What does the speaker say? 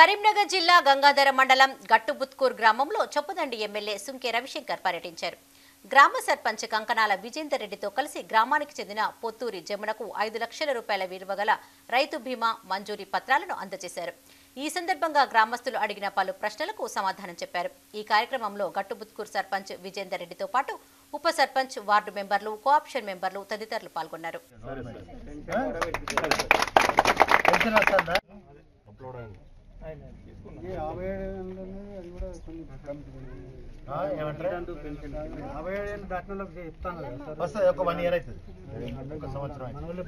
కరీంనగర్ జిల్లా గంగాధర మండలం గట్టుబుత్కూర్ గ్రామంలో చొప్పదండి ఎమ్మెల్యే సుంకే రవిశంకర్ పర్యటించారు. గ్రామ సర్పంచ్ కంకణాల విజేందర్ రెడ్డితో కలిసి గ్రామానికి చెందిన పొత్తూరి జమునకు ఐదు లక్షల రూపాయల విలువ గల రైతు బీమా మంజూరీ పత్రాలను అందజేశారు. ఈ సందర్భంగా గ్రామస్తులు అడిగిన పలు ప్రశ్నలకు సమాధానం చెప్పారు. ఈ కార్యక్రమంలో గట్టుబుత్కూర్ సర్పంచ్ విజేందర్ రెడ్డితో పాటు ఉప సర్పంచ్ వార్డు మెంబర్లు కోఆప్షన్ మెంబర్లు తదితరులు పాల్గొన్నారు. యాభై ఏడు అది కూడా యాభై ఏడు దాటిన చెప్తాను వస్తుంది ఒక వన్ ఇయర్ అవుతుంది. ఒక సంవత్సరం అవుతుంది.